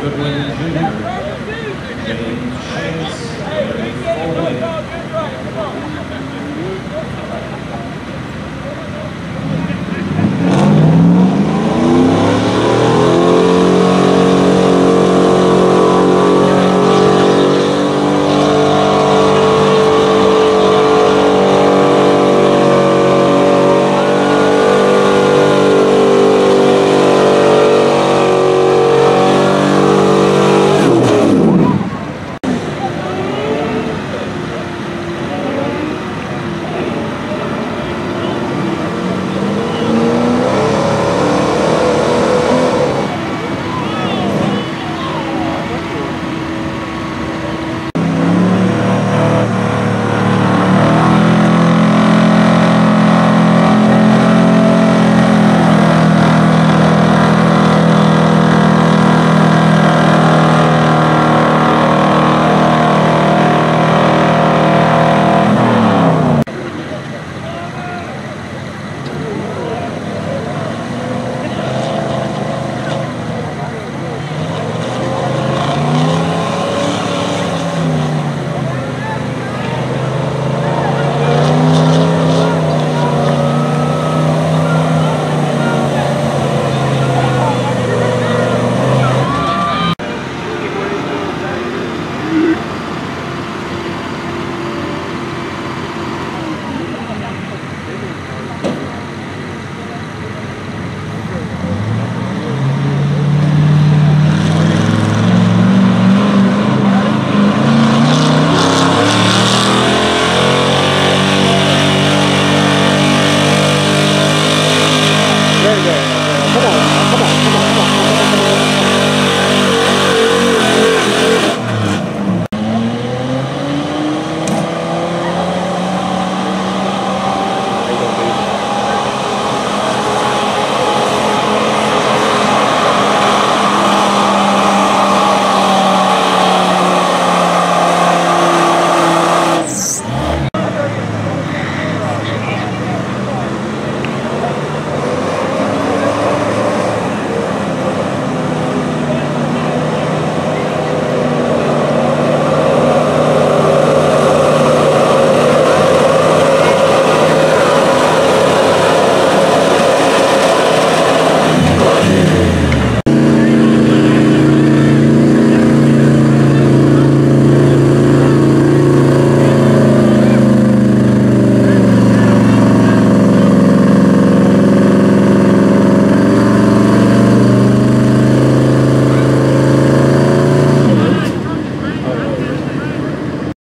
Goodwin Jr., James Shanks,